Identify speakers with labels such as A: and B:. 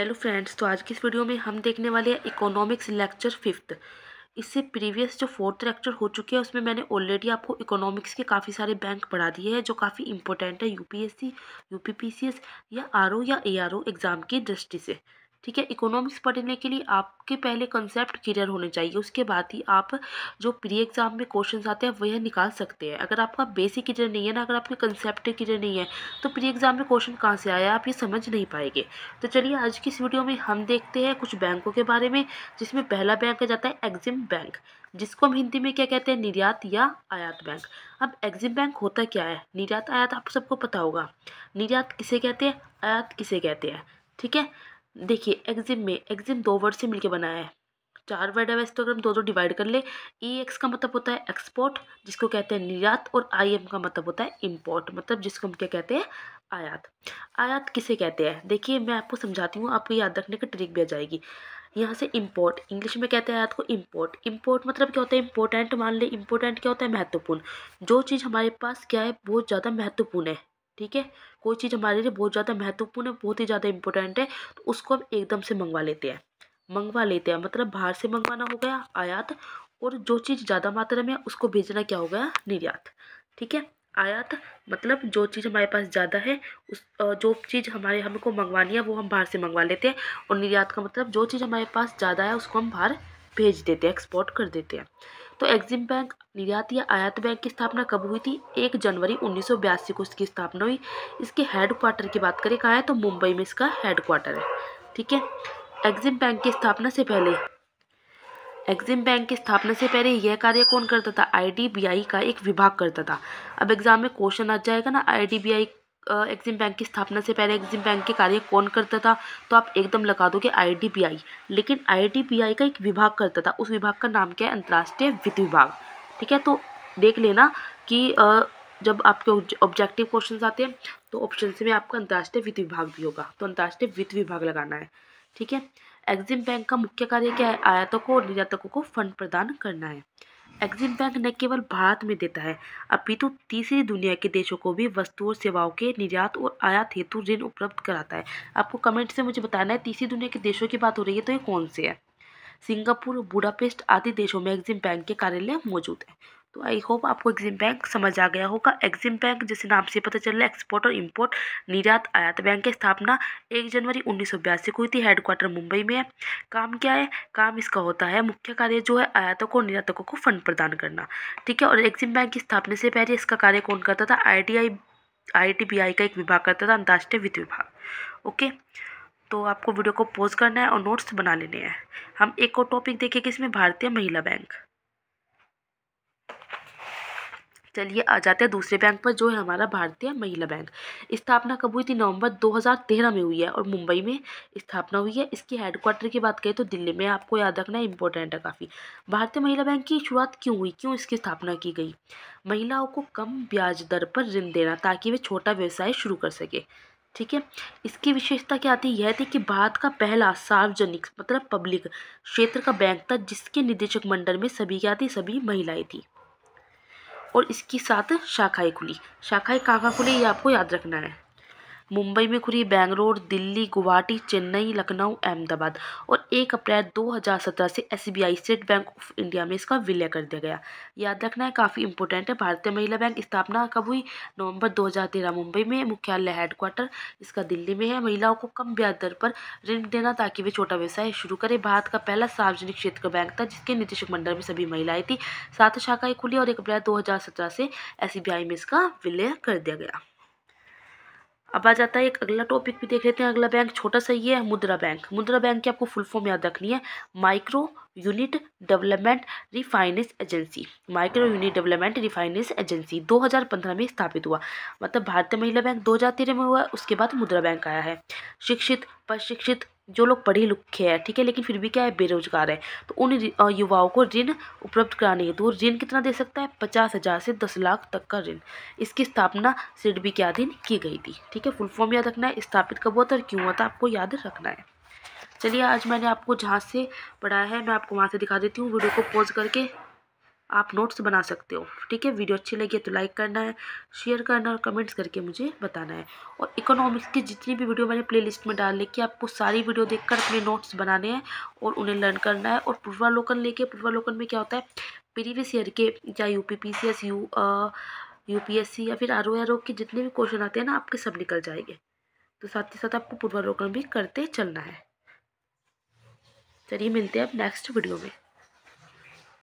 A: Hello friends तो आज की इस वीडियो में हम देखने वाले हैं इकोनॉमिक्स लेक्चर फिफ्थ इससे प्रीवियस जो फोर्थ लेक्चर हो चुके हैं, उसमें मैंने ऑलरेडी आपको इकोनॉमिक्स के काफ़ी सारे बैंक पढ़ा दिए हैं, जो काफ़ी इंपॉर्टेंट है यूपीएससी यूपीपीसीएस या आरओ या एआरओ एग्ज़ाम की दृष्टि से। ठीक है? इकोनॉमिक्स पढ़ने के लिए आपके पहले कंसेप्ट क्लियर होने चाहिए। उसके बाद ही आप जो प्री एग्ज़ाम में क्वेश्चंस आते हैं, वह निकाल सकते हैं। अगर आपका बेसिक क्लियर नहीं है ना, अगर आपके कंसेप्ट क्लियर नहीं है तो प्री एग्ज़ाम में क्वेश्चन कहाँ से आया, आप ये समझ नहीं पाएँगे। तो चलिए, आज की इस वीडियो में हम देखते हैं कुछ बैंकों के बारे में, जिसमें पहला बैंक जाता है एग्जिम बैंक जिसको हम हिंदी में क्या कहते हैं, निर्यात या आयात बैंक। अब एग्जिम बैंक होता क्या है? निर्यात आयात आप सबको पता होगा। निर्यात किसे कहते हैं? आयात किसे कहते हैं? ठीक है? देखिए एग्जिम में एग्जिम दो वर्ड से मिलकर बना है। चार वर्ड है वैसे तो अगर हम दो दो डिवाइड कर ले ई एक्स का मतलब होता है एक्सपोर्ट जिसको कहते हैं निर्यात, और आई एम का मतलब होता है इम्पोर्ट मतलब जिसको हम क्या कहते हैं, आयात। आयात किसे कहते हैं? देखिए, मैं आपको समझाती हूँ, आपको याद रखने की ट्रिक भी आ जाएगी। यहाँ से इम्पोर्ट इंग्लिश में कहते हैं आयात को इम्पोर्ट इम्पोर्ट मतलब क्या होता है? इम्पोर्टेंट मान ले इम्पोर्टेंट क्या होता है? महत्वपूर्ण। जो चीज़ हमारे पास क्या है? बहुत ज़्यादा महत्वपूर्ण है। ठीक है? कोई चीज़ हमारे लिए बहुत ज़्यादा महत्वपूर्ण है, बहुत ही ज़्यादा इंपॉर्टेंट है तो उसको हम एकदम से मंगवा लेते हैं। मंगवा लेते हैं मतलब बाहर से मंगवाना हो गया आयात, और जो चीज़ ज़्यादा मात्रा में उसको भेजना क्या हो गया? निर्यात। ठीक है? आयात मतलब जो चीज़ हमारे पास ज़्यादा है, उस जो चीज़ हमारे, हमको मंगवानी है, वो हम बाहर से मंगवा लेते हैं, और निर्यात का मतलब जो चीज़ हमारे पास ज़्यादा है, उसको हम बाहर भेज देते हैं एक्सपोर्ट कर देते हैं। तो एग्जिम बैंक निर्यात या आयात बैंक की स्थापना कब हुई थी? एक जनवरी उन्नीस सौ बयासी को इसकी स्थापना हुई। इसके हेड क्वार्टर की बात करें, कहाँ है? तो मुंबई में इसका हेड क्वार्टर है। ठीक है? एग्जिम बैंक की स्थापना से पहले, एग्जिम बैंक की स्थापना से पहले यह कार्य कौन करता था? आईडीबीआई का एक विभाग करता था। अब एग्ज़ाम में क्वेश्चन आ जाएगा ना आईडीबीआई एग्जिम बैंक की स्थापना से पहले एक्जिम बैंक के कार्य कौन करता था? तो आप एकदम लगा दोगे आईडीबीआई लेकिन आईडीबीआई का एक विभाग करता था। उस विभाग का नाम क्या है? अंतर्राष्ट्रीय वित्त विभाग। ठीक है? तो देख लेना कि जब आपके ऑब्जेक्टिव क्वेश्चन आते हैं तो ऑप्शन से में आपका अंतर्राष्ट्रीय वित्त विभाग भी होगा। तो अंतर्राष्ट्रीय वित्त विभाग लगाना है। ठीक है? एग्जिम बैंक का मुख्य कार्य क्या है? आयातकों और निर्यातकों को फंड प्रदान करना है। एग्जिम बैंक न केवल भारत में देता है, अपितु तो तीसरी दुनिया के देशों को भी वस्तु और सेवाओं के निर्यात और आयात हेतु ऋण उपलब्ध कराता है। आपको कमेंट से मुझे बताना है, तीसरी दुनिया के देशों की बात हो रही है तो ये कौन से है? सिंगापुर, बुडापेस्ट आदि देशों में एग्जिम बैंक के कार्यालय मौजूद है। तो आई होप आपको एग्जिम बैंक समझ आ गया होगा। एग्जिम बैंक जैसे नाम से पता चल रहा है एक्सपोर्ट और इंपोर्ट निर्यात आयात बैंक की स्थापना एक जनवरी उन्नीस सौ बयासी को हुई थी। हेडक्वार्टर मुंबई में है। काम क्या है? काम इसका होता है मुख्य कार्य जो है आयातकों और निर्यातकों को फंड प्रदान करना। ठीक है? और एग्जिम बैंक की स्थापना से पहले इसका कार्य कौन करता था? आई आई का एक विभाग करता था, अंतर्राष्ट्रीय वित्त विभाग। ओके? तो आपको वीडियो को पोज करना है और नोट्स बना लेने हैं। हम एक और टॉपिक देखेंगे, इसमें भारतीय महिला बैंक। चलिए आ जाते हैं दूसरे बैंक पर, जो है हमारा भारतीय महिला बैंक। स्थापना कब हुई थी? नवंबर 2013 में हुई है और मुंबई में स्थापना हुई है। इसकी हेडक्वार्टर की बात करें तो दिल्ली में, आपको याद रखना इंपॉर्टेंट है काफ़ी। भारतीय महिला बैंक की शुरुआत क्यों हुई? क्यों इसकी स्थापना की गई? महिलाओं को कम ब्याज दर पर ऋण देना, ताकि वे छोटा व्यवसाय शुरू कर सके। ठीक है? इसकी विशेषता क्या थी? यह थी कि भारत का पहला सार्वजनिक मतलब पब्लिक क्षेत्र का बैंक था, जिसके निदेशक मंडल में सभी क्या थी? सभी महिलाएँ थी। और इसके साथ शाखाएँ खुली। शाखाएँ कहाँ कहाँ खुली ये आपको याद रखना है। मुंबई में खुली बेंगलोर, दिल्ली, गुवाहाटी, चेन्नई, लखनऊ, अहमदाबाद और एक अप्रैल 2017 से SBI, State Bank of India में इसका विलय कर दिया गया। याद रखना है, काफ़ी इंपॉर्टेंट है, भारतीय महिला बैंक स्थापना कब हुई? नवंबर 2013 मुंबई में मुख्यालय हेडक्वार्टर इसका दिल्ली में है। महिलाओं को कम ब्याज दर पर ऋण देना ताकि वे छोटा व्यवसाय शुरू करें। भारत का पहला सार्वजनिक क्षेत्र का बैंक था, जिसके निदेशक मंडल में सभी महिलाएँ थी। सात शाखाएँ खुली और एक अप्रैल दो हज़ार सत्रह से एसबीआई में इसका विलय कर दिया गया। अब आ जाता है एक अगला टॉपिक भी देख लेते हैं। अगला बैंक छोटा सा ये है, मुद्रा बैंक मुद्रा बैंक की आपको फुल फॉर्म याद रखनी है। Micro unit development refinance agency micro unit development refinance agency 2015 में स्थापित हुआ। मतलब भारतीय महिला बैंक दो में हुआ, उसके बाद मुद्रा बैंक आया है। शिक्षित, प्रशिक्षित जो लोग पढ़े लिखे हैं, ठीक है, लेकिन फिर भी क्या है, बेरोजगार है। तो उन युवाओं को ऋण उपलब्ध कराने हेतु तो ऋण कितना दे सकता है? पचास हज़ार से दस लाख तक का ऋण। इसकी स्थापना सिडबी के अधीन की गई थी, ठीक है। फुल फॉर्म याद रखना है, स्थापित कब हुआ था और क्यों हुआ था, आपको याद रखना है। चलिए, आज मैंने आपको जहाँ से पढ़ाया है, मैं आपको वहाँ से दिखा देती हूँ। वीडियो को पॉज करके आप नोट्स बना सकते हो। ठीक है? वीडियो अच्छी लगी है तो लाइक करना है शेयर करना और कमेंट्स करके मुझे बताना है। और इकोनॉमिक्स की जितनी भी वीडियो मैंने प्लेलिस्ट में डाल कि आपको सारी वीडियो देखकर अपने नोट्स बनाने हैं और उन्हें लर्न करना है। और पूर्वालोकन लेके पूर्वालोकन में क्या होता है? प्रीवियस ईयर के, चाहे U P P C S U या फिर आर ओ आर ओ के जितने भी क्वेश्चन आते हैं ना, आपके सब निकल जाएँगे। तो साथ ही साथ आपको पूर्वालोकन भी करते चलना है। चलिए मिलते हैं अब नेक्स्ट वीडियो में।